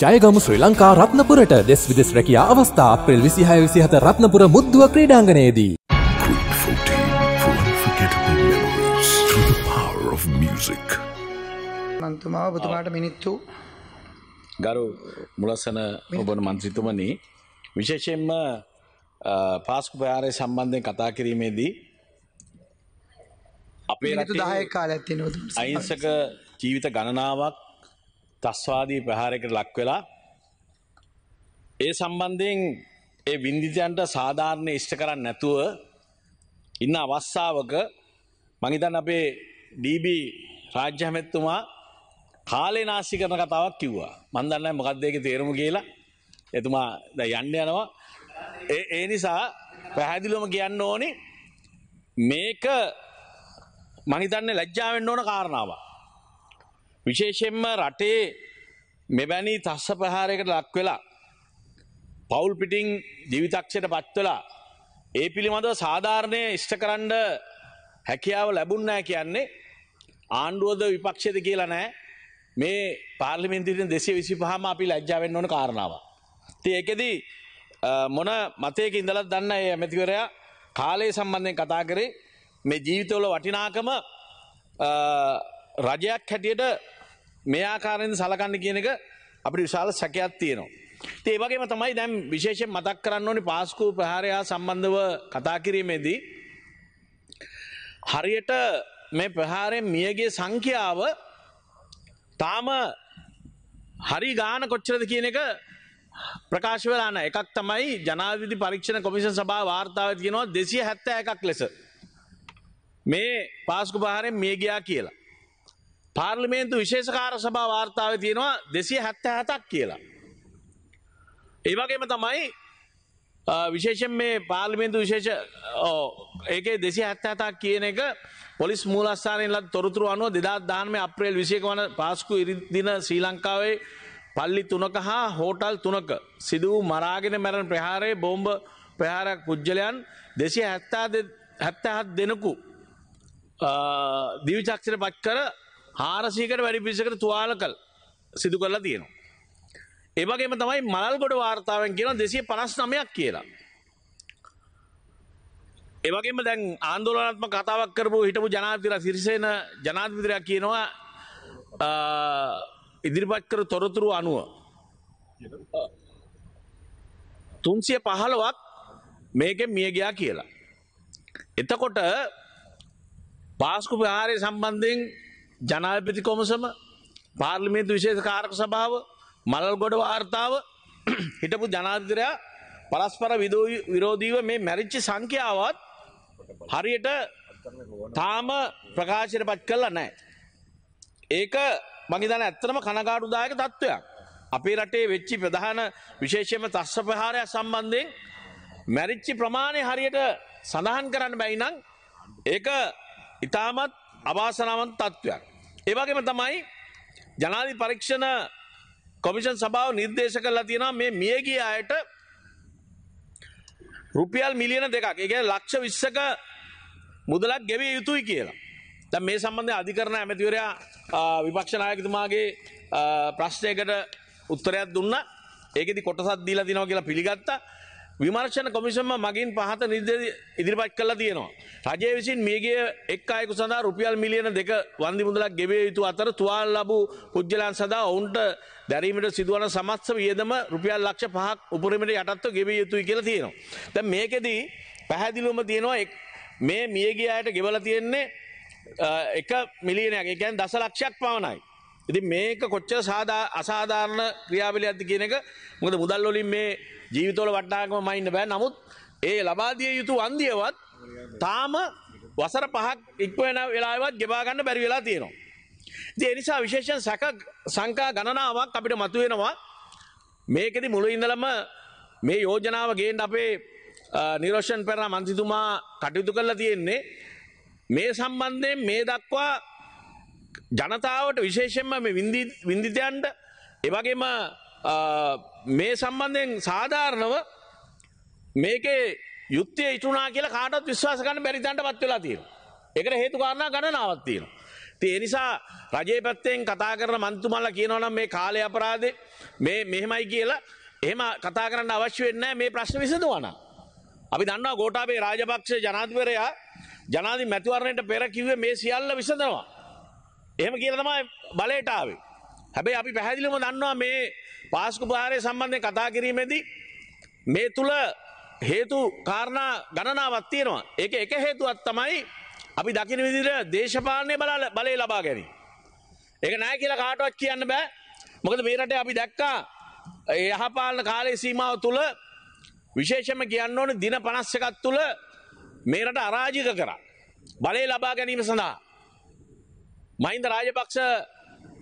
ජයගමු ශ්‍රී ලංකා රත්නපුරට දෙස් විදෙස් රැකියා අවස්ථා අප්‍රේල් විසිහය විසිහත Ratnapura මුද්දුව ක්‍රීඩාංගනයේදී. Group 14 for unforgettable memories through the power of music. මන්තුමාව ඔබතුමාට මිනිත්තු ගරු මුලස්සන ඔබන මන්ත්‍රිතුමනි විශේෂයෙන්ම පාස්කු පයාරය සම්බන්ධය කතා කිරීමේදී අපේ රටේ දහය කාලයක් තියෙනවා අයිංසක ජීවිත ගණනාවක් තස්වාදී ප්‍රහාරයකට ලක් වෙලා ඒ සම්බන්ධයෙන් ඒ වින්දිතයන්ට සාධාරණය ඉෂ්ට කරන්න නැතුව ඉන්න අවස්ථාවක මහිතන් අපේ ඩීබී රාජ්‍ය හැමැත්තුමා කාලේ නාසි කරන කතාවක් කිව්වා. මන්දන්න මොකක්දේක තේරමු කියලා. එතුමා ද යන්න යනවා. ඒ ඒ නිසා පැහැදිලුවම කියන්න ඕනි මේක මහිතන්න ලැජ්ජාවෙන්න ඕන කාරණාවක්. විශේෂෙන්ම රටේ මෙවැනි තස්ස ප්‍රහාරයකට ලක් වෙලා පවුල් පිටිං ජීවිතක්ෂයට පත්වෙලා ඒ පිළිබඳව සාධාරණය ඉෂ්ට කරන්න හැකියාව ලැබුන්නෑ කියන්නේ ආණ්ඩුවද විපක්ෂද කියලා නෑ මේ පාර්ලිමෙන්තිරින් දෙසිය විසි පහම අපි ලැජ්ජාවෙන් ඕන කාරණාව. ති එකෙදී මොන මතයක ඉඳලත් දන්න ඒ ඇමතිවරයා කාලය සම්බන්ධයෙන් කතා කරේ මේ ජීවිතවල වටිනාකම රජයක් හැටියට මේ ආකාරයෙන් සලකන්න කියන එක අපිට විශාල සැකයක් තියෙනවා. ඒ වගේම තමයි දැම් විශේෂයෙන් මතක් කරන්න ඕනි පාස්කු ප්‍රහාරයා සම්බන්ධව කතා කිරීමේදී හරියට මේ ප්‍රහාරයෙන් මියගේ සංඛ්‍යාව තාම හරි ගාන කොච්චරද කියන එක ප්‍රකාශ වෙලාන එකක් තමයි ජනාධිති පරීක්ෂණ කොමිෂන් සභා වාර්තාව තියෙනවා දෙසිය හැත්ත එකක් ලෙස මේ පාස්කු පහරෙන් මිය ගියා කියලා. පාර්ලිමේන්තු විශේෂකාර සභා වාර්තාව තියෙනවා දෙසිය හැත්ත හැතක් කියලා. ඒවගේම තමයි විශේෂෙන් මේ පාර්ලිමේන්තු විශේෂ ඒකේ දෙසි හැත්ත හැතක් කියන එක පොලිස් මූලස්ථානයෙන් ලත් තොරතුරු අනුව දෙදා දානම අප්‍රේල් විසියක වන පාස්කු ඉරිදින ශ්‍රී ලංකාවේ පල්ලි තුනක හා හෝටල් තුනක සිදු වූ මරාගෙන මැරණ ප්‍රහාරයේ බෝම්භ ප්‍රහාරයක් පුද්ගලයන් දෙසිය හැත්තා හැත්තහත් දෙනකු දිවිචක්ෂර පච් කර හාරසීකට වැඩි පිසකට තුවාල කල් සිදු කරලා තියෙනවා. ඒවගේම තමයි මල් ගොඩ වාර්තාවෙන් කියන දෙසිය පනස් නමයක් කියලා. ඒවගේම දැන් ආන්දෝලනත්ම කතාවක් කරපු හිටපු ජනාතිර සිරිසේන ජනාධවිතරයක් කියනවා ඉදිරිපත් කර තොරතුරු අනුව. තුන්සිය පහළවක් මේකෙන් මියගයා කියලා. එතකොට පාස්කු ප්‍රහාරය සම්බන්ධයෙන් ජනාධපති කොමසම පාර්ලිමේන්තු විශේෂ කාරක සභාව මලල් ගොඩ වාර්තාව හිටපු ජනාධතරයා පරස්පර විරෝධීව මේ මැරිච්චි සංඛ්‍යාවත් හරියට තාම ප්‍රකාශයට පත් කරලා නෑ. ඒක මගේතන ඇත්තනම කනගාටුදායක තත්ත්වයක්. අපේ රටේ වෙච්චි ප්‍රධාන විශේෂයම තස්ස ප්‍රහාරය සම්බන්ධයෙන් මැරිච්චි ප්‍රමාණය හරියට සඳහන් කරන්න බැයිනං ඒක ඉතාමත් අවාසනාවන්ත තත්ත්වයක්. ඒවගේම තමයි ජනාධි පරීක්ෂණ කොමිෂන් සභාව නිර්දේශ කරලා තියෙනවා මේ මියගිය අයට රුපියල් මිලියන දෙකක් එක ලක්ෂ විශ්සක මුදලක් ගෙවිය යුතුයි කියලා. ද මේ සම්බන්ධය අධිකරණ ඇමතිවරයා විපක්ෂනායකතුමාගේ ප්‍රශ්නයකට උත්තරයක් දුන්න ඒකෙදි කොටසත් දීලා දිනව කියලා පිළිගත්තා විමර්ශන කොමිසම මගින් පහත නිර්ද ඉදිරිපත් කලා තියෙනවා. රජය විසින් මේගේ එක් අයකු සඳහා රුපියල් මිලියන දෙක වන්දි මුදලක් ගෙවේ යුතු අතර තුවාල් ලබූ පුද්ගලයන් සදා ඔවුන්ට දැරීමට සිදුවන සමත්ස වියදම රුපියල් ලක්ෂ පහක් උපරීමට යටත්ව ගෙවේ යුතුයි කියලා තියෙනවා. ද මේකෙදී පැහැදිලුවම තියෙනවා මේ මියගේ අයට ගෙවල තියෙන්නේ එක මිලියනයක් එකැන් දස ලක්ෂයක් පවනයි. ඉති මේක කොච්චර සාධා අසාධාරණ ක්‍රියාවලි ඇති කියන එක මොකද මුදල් වලින් මේ ජීවිතවල වට්ටාකම මයින්න බෑ. නමුත් ඒ ලබාදිය යුතු වන්දියවත් තාම වසර පහක් ඉක්වන වෙලාවත් ගෙබාගන්න බැරි වෙලා තියෙනවා. ඒ නිසා විශේෂන් සැක සංකා ගණනාවක් අපිට මතුවෙනවා. මේකෙති මුළු ඉඳලම මේ යෝජනාව ගේන්ට අපේ නිරෝෂන් පෙරන මන්සිතුමා කටයුතු කරලා තියෙන්නේ. මේ සම්බන්ධයෙන් මේ දක්වා ජනතාවට විශේෂෙන්ම මේ වින්දිතයන්ට එවගේම මේ සම්බන්ධයෙන් සාධාරණව මේකේ යුත්තය ඉටුනා කියලා කාටත් විශ්වාස කන්න බැරිතන්ට පත් වෙලා තියෙන. එකට හේතු කාරණා ගණනාවත් තියෙන. ඒ නිසා රජයේ පැත්තෙන් කතා කරන මන්තුමල්ල කියනවනම් මේ කාලය අපරාධේ මේ මෙහෙමයි කියලා එහෙම කතා කරන්න අවශ්‍ය වෙන්නේ නැහැ මේ ප්‍රශ්න විසඳවන. අපි දන්නවා ගෝඨාභය රාජපක්ෂ ජනාධිපතිවරයා ජනාධි මැතිවරණයට පෙර කිව්වේ මේ සියල්ල විසඳනවා. එහෙම කියලා තමයි බලයට ආවේ. හැබැයි අපි පැහැදිලිවම දන්නවා මේ පාස්කු ප්‍රහාරය සම්බන්ධයෙන් කතා කිරීමේදී මේ තුල හේතු කාරණා ගණනාවක් තියෙනවා. ඒක එක හේතුවක් තමයි අපි දකින විදිහට දේශපාලනය බල බලය ලබා ගැනීම. ඒක නෑ කියලා කාටවත් කියන්න බෑ. මොකද මේ රටේ අපි දැක්කා ඒ යහපාලන කාලයේ සීමාව තුල විශේෂයෙන්ම කියන්න ඕනේ දින 51ක් තුල මේ රට අරාජික කරා. බලය ලබා ගැනීම සඳහා මහින්ද රාජපක්ෂ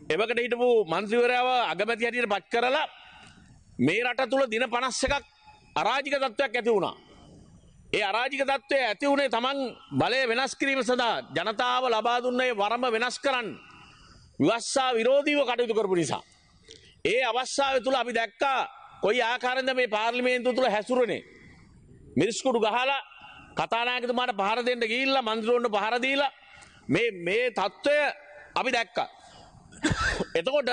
එවකට හිටපු මන්ත්‍රීවරයාව අගමැති හැටියට පත් කරලා මේ රට තුල දින 51ක් අරාජික තත්ත්වයක් ඇති වුණා. ඒ අරාජික තත්ත්වය ඇති වුණේ තමන් බලය වෙනස් කිරීම සඳහා ජනතාව ලබා දුන්නේ වරම වෙනස් කරන්න. විවස්සා විරෝධීව කටයුතු කරපු නිසා. ඒ අවස්ථාව තුළ අපි දැක්කා කොයි ආකාරද මේ පාර්ලිමේන්තු තුළ හැසුරනේ. මිරිස්කුඩු ගහලා කතානායකතුමාට පහර දෙන්න ගිහිල්ලා මන්ත්‍රීවරුන්ට පහර දීලා මේ මේ තත්ත්වය අපි දැක්කා. එතකොට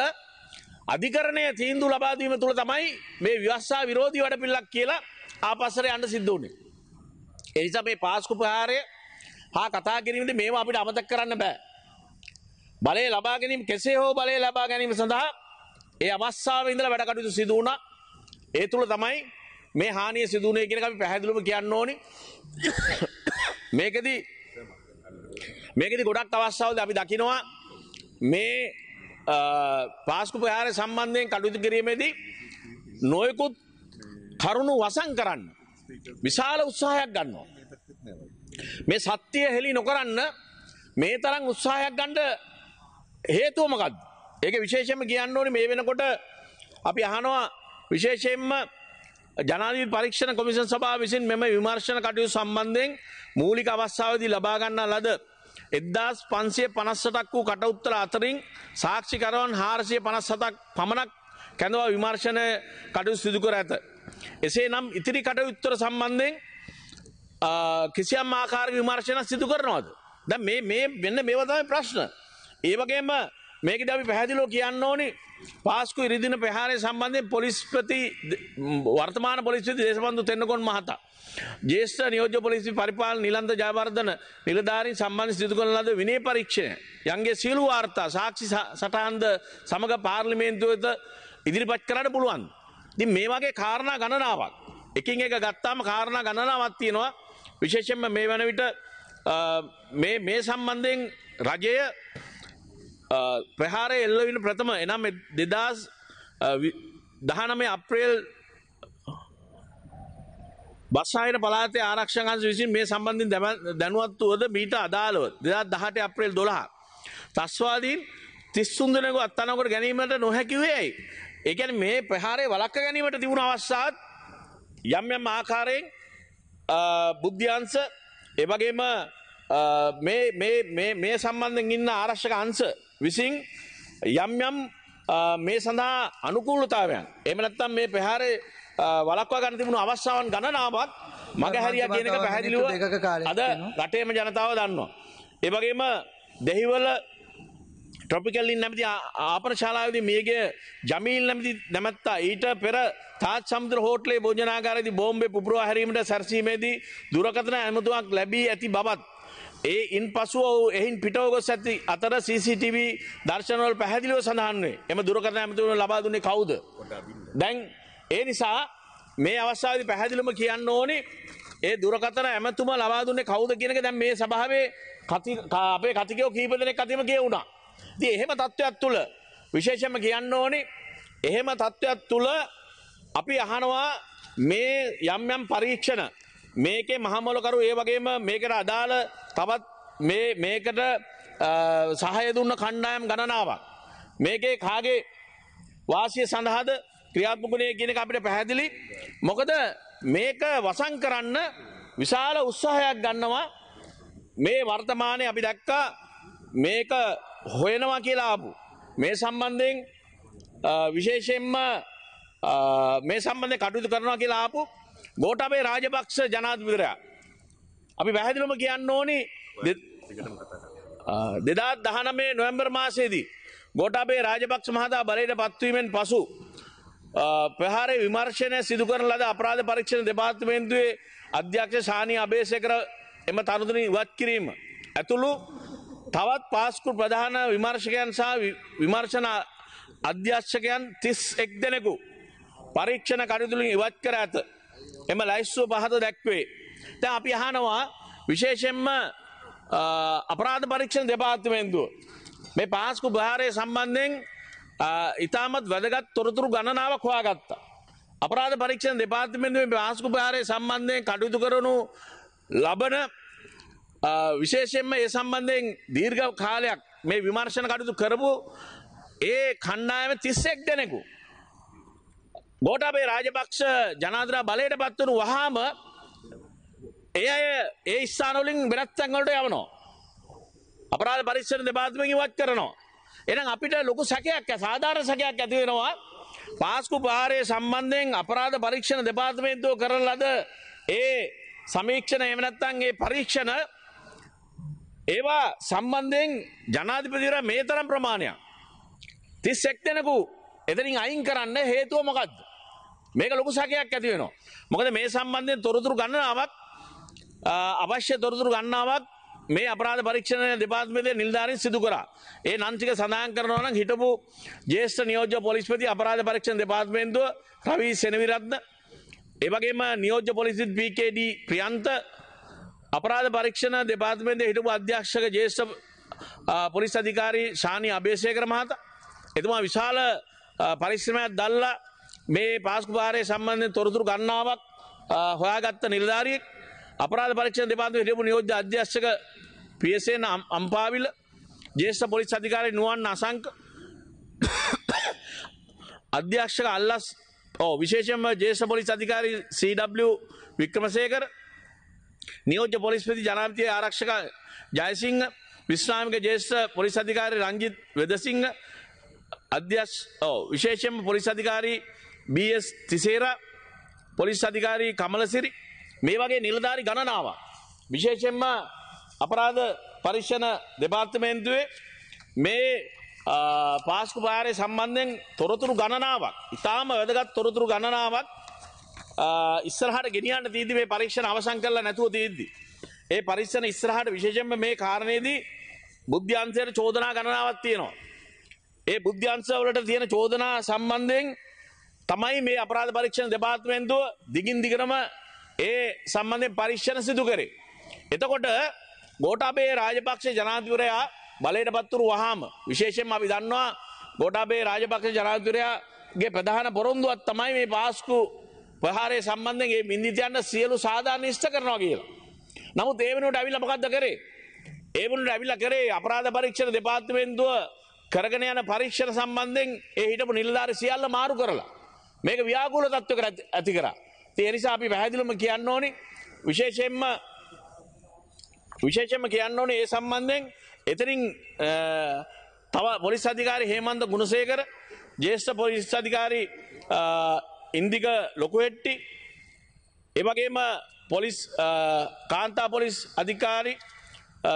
අධිකරණය තීන්දුව ලබා දීම තුළ තමයි මේ ව්‍යවස්ථා විරෝධී වැඩපිළිවෙලක් කියලා ආපස්සට යන්න සිද්ධ වුණේ. ඒ නිසා මේ පාස්කු ප්‍රහාරය හා කතා කිරීමේදී මේවා අපිට අමතක කරන්න බෑ. බලය ලබා ගැනීම කෙසේ හෝ බලය ලබා ගැනීම සඳහා ඒ අවස්ථාවේ ඉඳලා වැඩ කටයුතු සිදු වුණා. ඒ තුල තමයි මේ හානිය සිදු වුණේ කියන එක අපි පැහැදිලිවම කියන්න ඕනේ. මේකෙදි මේකෙදි ගොඩක් අවස්ථාවලදී අපි දකිනවා මේ අ, පාස්කු ප්‍රහාරය සම්බන්ධයෙන් කටයුතු කිරීමේදී නොයෙකුත් කරුණු වසන් කරන්න විශාල උත්සාහයක් ගන්නවා. මේ සත්‍යය හෙළි නොකරන්න මේ තරම් උත්සාහයක් ගන්න හේතුව මොකක්ද? ඒක විශේෂයෙන්ම කියන්න ඕනේ මේ වෙනකොට අපි අහනවා විශේෂයෙන්ම ජනාධිපති පරීක්ෂණ කොමිෂන් සභාව විසින් මෙම විමර්ශන කටයුතු සම්බන්ධයෙන් මූලික අවස්ථාවේදී ලබා ගන්නා ලද 1558ක් වූ කට උත්තර අතරින් සාක්ෂිකරවන් 457ක් පමණක් කැඳවා විමර්ශන කටයුතු සිදු කර ඇත. එසේනම් ඉතිරි කටයුත්තර සම්බන්ධයෙන් ආ, කිසියම් ආකාරක විමර්ශන සිදු කරනවද. ද මේ මේ වෙන්න මේවතම ප්‍රශ්න. ඒවගේම මේකට අපි පැහැදිලෝ කියන්න ඕනි පාස්කු ඉරිදින ප්‍රහාරය සම්බන්ධයෙන් පොලිස්පති වර්තමාන පොලිස්පති දේශබන්ධු තෙන්නකොන් මහතා. ජේෂ්ඨ නියෝජ්‍ය පොලිසි පරිපාල නිලන්ද ජයවර්ධන නිලධාරින් සම්බන්ධ සිදු කරන ලද විනය පරීක්ෂණය. යන්ගේ සියලු වාර්තා සාක්ෂි ස- සටහන්ද සමග පාර්ලිමේන්තුවත ඉදිරිපත් කරන්න පුළුවන්. ඉතින් මේ වගේ කාරණා ගණනාවක්. එකින් එක ගත්තාම කාරණා ගණනාවක් තියෙනවා. විශේෂයෙන්ම මේ වන විට අ, මේ මේ සම්බන්ධයෙන් රජය අ, Uh, ප්‍රහාරය එල්ලවින ප්‍රථම එනම් දෙදස් uh, දහනමේ අප්‍රේල් බස්සාහින පලාතේ ආරක්ෂකන්ස විසින් මේ සම්බන්ධින් දැනුවත්තුවද මීට අදාළව දෙදත් දහට අප්‍රේල් දොළහ. තස්වාදීන් තිස්සුන් දෙනක අත්තනකොට ගැනීමට නොහැකිවේයි. ඒකැන මේ ප්‍රහාරය වලක්ක ගැනීමට තිබුණ අවස්සාත් යම් යම් ආකාරයෙන් uh, අ, බුද්ධ්‍යන්ස එවගේම අ, මේ- මේ- මේ- මේ සම්බන්ධෙන් ඉන්න ආරක්ෂක අංස විසින් යම් යම් මේ සඳහා අනුකූලතාවයන් එමනත්තම් මේ ප්‍රහාරය අ, වලක්වා ගන්න තිබුණු අවස්ථාවන් ගණනාවක් මග හැරිය කියන එක පැහැදිලිව අද. රටේම ජනතාව දන්නවා. ඒවගේම දෙහිවල ට්‍රොපිකල්ලින් නැමති ආපන ශාලාවදී මේගේ ජමීල් නැමති නැමැත්තා ඊට පෙර තාත් සමුද්‍ර හෝටලේ භෝජනාගාරදී බෝම්බේ පුපුරවා හැරීමට සැරසීමේදී දුරකථන ඇමතුමක් ලැබී ඇති බවත් ඒ ඉන් පසුව ඔහු එහින් පිටව ගොස් ඇති අතර CCTV දර්ශනවල පැහැදිලිව සඳහන් වේ. එම දුරකථන ඇමතුම ලබා දුන්නේ කවුද? දැන් ඒ නිසා මේ අවස්ථාවේදී පැහැදිලිවම කියන්න ඕනේ ඒ දුරකථන ඇමතුම ලබා දුන්නේ කවුද කියන එක දැන් මේ සභාවේ කති කා- අපේ කතිකයෝ කීප දෙනෙක් අතීම කියවුණා. ඉතින් එහෙම තත්ත්වයක් තුල විශේෂයෙන්ම කියන්න ඕනේ එහෙම තත්ත්වයක් තුල අපි අහනවා මේ යම් යම් පරීක්ෂණ මේකේ මහමොලකරු ඒ වගේම මේකට අදාළ තවත් මේ මේකට අ, සහය දුන්න කණ්ඩායම් ගණනාවක්. මේකේ කාගේ වාසිය සඳහාද? ක්‍රියාත්මකුණේ කියන එක අපිට පැහැදිලි. මොකද මේක වසං කරන්න විශාල උත්සාහයක් ගන්නවා. මේ වර්තමානය අපි දැක්කා මේක හොයනවා කියලා ආපු. මේ සම්බන්ධයෙන් අ, විශේෂයෙන්ම අ, මේ සම්බන්ධය කටයුතු කරනවා කියලා ආපු. ගෝටබේ රාජපක්ෂ ජනාධිපතිරයා අපි පැහැදිලිවම කියන්න ඕනි දෙදාත් දහනමේ නොවැම්බර් මාසේදී. ගෝටාබේ රාජපක්ෂ මහතා බලයට පත්වීමෙන් පසු. ප්‍රහාරය විමර්ශණය සිදු කරන ලද අපරාධ පරීක්ෂණ දෙපාර්තමේන්තුවේ අධ්‍යක්ෂ ශානී අබේසකර එම තනතුන ඉවත් කිරීම. ඇතුළු තවත් පාස්කු ප්‍රධාන විමර්ශකයන් සහ විමර්ශන අධ්‍යක්ෂකයන් තිස් එක් දෙනෙකු පරීක්ෂණ කටයුතුලින් ඉවත් කර ඇත. එම ලයිස්සුව පහත දැක්වේ. තැ අපි අහනවා විශේෂෙන්ම අපරාධ පරීක්ෂණ දෙපාර්තමේන්තුව. මේ පාස්කු භාරය සම්බන්ධයෙන් ඉතාමත් වැදගත් තොරතුරු ගණනාවක් හොයාගත්තා. අපරාධ පරීක්ෂණ දෙපාර්තමේන්තුවේ පාස්කු භාරය සම්බන්ධයෙන් කටයුතු කරනු ලබන විශේෂයෙන්ම ඒ සම්බන්ධයෙන් දීර්ඝ කාලයක් මේ විමර්ශණ කටයුතු කරපු ඒ කණ්ඩායම තිස්සෙක් දෙනෙකු. ගෝටාබේ රාජපක්ෂ ජනාදරා බලයට පත්වනු වහාම ඒ අය ඒ ස්ථානවලින් වෙනත් තැන්වලට යවනවා. අපරාධ පරීක්ෂණ දෙපාර්තමේන්තුවෙන් ඉවත් කරනවා. එහෙනම් අපිට ලොකු සැකයක් සාධාරණ සැකයක් ඇති වෙනවා. පාස්කු පාරය සම්බන්ධයෙන් අපරාධ පරීක්ෂණ දෙපාර්තමේන්තුව කරන ලද ඒ සමීක්ෂණ එහෙම නැත්නම් ඒ පරීක්ෂණ ඒවා සම්බන්ධයෙන් ජනාධිපතිවර මේ තරම් ප්‍රමාණයක් තිස් එක් දෙනෙකු එතනින් අයින් කරන්න හේතුව මොකක්ද මේක ලොකු සැකයක් ඇති වෙනවා මොකද මේ සම්බන්ධයෙන් තොරතුරු ගණනාවක් අවශ්‍ය තොරතුරු ගන්නාවක් මේ අපරාධ පරීක්ෂණ දෙපාර්තමේන්තුවේ නිලධාරීන් සිදු කරා. ඒ නම් ටික සඳහන් කරනවා නම් හිටපු ජ්‍යෙෂ්ඨ නියෝජ්‍ය පොලිස්පති අපරාධ පරීක්ෂණ දෙපාර්තමේන්තුව රවි සෙනවිරත්න ඒ වගේම නියෝජ්‍ය පොලිසිත් PKD ප්‍රියන්ත අපරාධ පරීක්ෂණ දෙපාර්තමේන්තුවේ හිටපු අධ්‍යක්ෂක ජ්‍යෙෂ්ඨ පොලිස් අධිකාරී ශානි අබේසේකර මහතා එතුමා විශාල පරිශ්‍රමයක් දල්ලා මේ පාස්කු භාරය සම්බන්ධයෙන් තොරතුරු ගන්නාවක් හොයාගත්ත නිලධාරියෙක් අපරාධ පරීක්ෂණ දෙපාර්තමේන්තුවේ හිටපු නියෝජ්‍ය අධ්‍යක්ෂක පියසේන අම්පාවිල ජේෂ්ඨ පොලිස් අධිකාරී නුවන් අසංක අධ්‍යක්ෂක අල්ලස් ඕ විශේෂයෙන්ම ජේෂ්ඨ පොලිස් අධිකාරී CW වික්‍රමසේකර නියෝජ්‍ය පොලිස්පති ජනාධිපති ආරක්ෂක ජයසිංහ විශ්‍රාමික ජේෂ්ඨ පොලිස් අධිකාරී රංජිත් වෙදසිංහ අධ්‍යක්ෂ ඕ විශේෂයෙන්ම පොලිස් අධිකාරී BS තිසේරා පොලිස් අධිකාරී කමලසිරි මේ වගේ නිලධාරි ගණනාවක් විශේෂයෙන්ම අපරාධ පරික්ෂණ දෙපාර්තමේන්තුවේ මේ පාස්කු පාරය සම්බන්ධයෙන් තොරතුරු ගණනාවක් ඉතාම වැදගත් තොරතුරු ගණනාවක් ඉස්සරහට ගෙනියන්න තීදි මේ පරීක්ෂණ අවසන් කරලා නැතුව තියද්දි. ඒ පරික්ෂණ ඉස්සරහට විශේෂයෙන්ම මේ කාරණයේදී බුද්ධ්‍යන්සයට චෝදනා ගණනාවක් තියෙනවා. ඒ බුද්ධ්‍යන්සවලට තියෙන චෝදනා සම්බන්ධයෙන් තමයි මේ අපරාධ පරීක්ෂණ දෙපාර්තමේන්තුව දිගින් දිගටම ඒ සම්බන්ධයෙන් පරීක්ෂණ සිදු කරේ. එතකොට ගෝටාබේ රාජපක්ෂ ජනාධිපතිවරයා බලයට පත්තුරු වහාම විශේෂයෙන් අපි දන්නවා ගෝටාබේ රාජපක්ෂ ජනාධිපතිවරයාගේ ප්‍රධාන පොරොන්දුවක් තමයි මේ පාස්කු ප්‍රහාරය සම්බන්ධයෙන් මේ මින්දිතයන්ට සියලු සාධාරණ ඉෂ්ට කරනවා කියලා. නමුත් ඒ වෙනුවට ඇවිල්ලා මොකද්ද කරේ? ඒ වෙනුවට ඇවිල්ලා කරේ අපරාධ පරීක්ෂණ දෙපාර්තමේන්තුව කරගෙන යන පරීක්ෂණ සම්බන්ධයෙන් ඒ හිටපු නිලධාරි සියල්ල මාරු කරලා මේක ව්‍යාකූල තත්ත්වයකට ඇති කරා. ඒ නිසා අපි පැහැදිලිවම කියන්න ඕනි විශේෂයෙන්ම විශේෂයෙන්ම කියන්න ඕනේ ඒ සම්බන්ධයෙන් එතනින් තව පොලිස් අධිකාරී හේමන්ත ගුණසේකර ජ්‍යෙෂ්ඨ පොලිස් අධිකාරී ඉන්දික ලොකුහෙට්ටි එවගේම පොලිස් කාන්තා පොලිස් අධිකාරි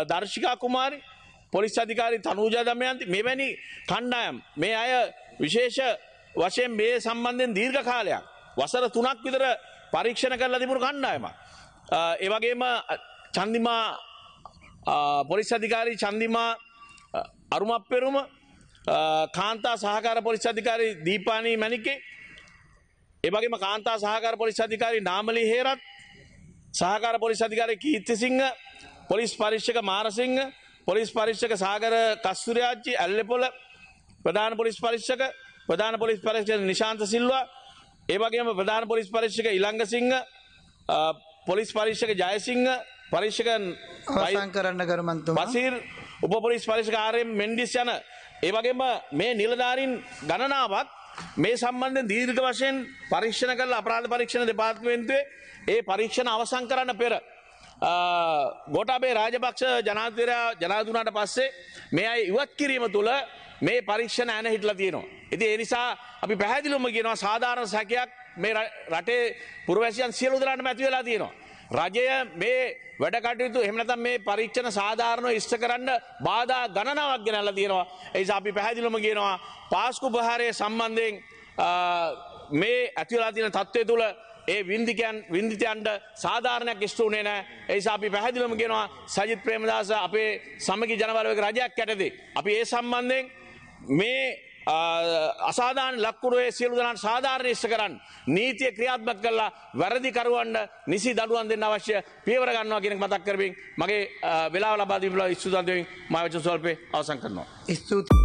දර්ශිකා කුමාරි පොලිස් අධිකාරි තනූජා දමයන්ති මෙවැනි කණ්ඩායම් මේ අය විශේෂ වශයෙන් මේ සම්බන්ධයෙන් දීර්ඝ කාලයක් වසර තුනක් විතර පරීක්ෂණ කරලා තිබුණු කණ්ඩායම. ඒවගේම චන්දිමා පොලිස් අධිකාරී චන්දිමා අරුමක් පෙරුම කාන්තා සහකාර පොලිස් අධිකාරී දීපානී මැනිකේ එවගේම කාන්තා සහකාර පොලිස් අධිකාරී නාමලි හේරත් සහකාර පොලිස් අධිකාරී කීර්තිසිංහ පොලිස් පරිශ්ෂක මාරසිංහ පොලිස් පරිශ්ෂක සාගර කස්තුරයාච්චි ඇල්ලපොල ප්‍රධාන පොලිස් පරිශ්ෂක ප්‍රධාන පොලිස් පරිශ්ෂක නිශාන්ත සිල්වා ඒවගේම ප්‍රධාන පොලිස් පරිශ්ෂක ඉළංගසිංහ පොලිස් පරිශ්ෂක ජයසිංහ අවසන් කරන්න කරුමන්තුමා බසිර් උපපොලිස් පරිෂ්කාරයෙන් මෙන්ඩිස් යන. ඒවගේම මේ නිලධාරින් ගණනාවක් මේ සම්බන්ධ දීර්ඝ වශයෙන් පරීක්ෂණ කළ අපරාධ පරීක්ෂණ දෙපාර්තමේන්තුවේ ඒ පරීක්ෂණ අවසං කරන්න පෙර ගෝටාබේ රාජපක්ෂ ජනාතවරයා ජනාදුනාට පස්සේ මේ අයි ඉවත් කිරීම තුළ මේ පරීක්ෂණ ඇන හිටලා තියෙනවා. ඉති එනිසා අපි පැහැදිලුම කියනවා සාධාරණ සැකයක් මේ රටේ පුරවැසියන් සියලු දරන්න ඇති වෙලා තියෙනවා. රජය මේ වැඩකටයුතු එහමනතම් මේ පරීක්ෂණ සාධාරණව ඉස්ස කරන්න බාධා ගණනාවක් ගෙනල්ල තියෙනවා එයි අපි පැහැදිලුම කියනවා පාස්කු ප්‍රහාරය සම්බන්ධයෙන් අ, මේ ඇතිවලා තියෙන තත්ත්වය තුළ ඒ වින්දිකයන් වින්දිතයන්ට සාධාරණයක් ඉස්ටුනේ නෑ ඒසා අපි පැහැදිලම ගෙනවා සජිත් ප්‍රේමදාස අපේ සමගි ජනවරවක රජයක් ඇටදේ. අපි ඒ සම්බන්ධයෙන් මේ අ, අසාධාන ලක්කුරුවේ සියලු දනන් සාධාරණ ඉස්ස කරන්න නීතිය ක්‍රියාත්මක කරලා වැරදිකරුවන්ට නිසි දඩුවන් දෙන්න අවශ්‍ය පියවර ගන්නවා කියෙනෙක් මතක් කරමින් මගේ අ, වෙලා ලබාදීපල ස්තුතන්තයෙන් මවච ස්වල්පය අවසං කරනවා. ස්තුති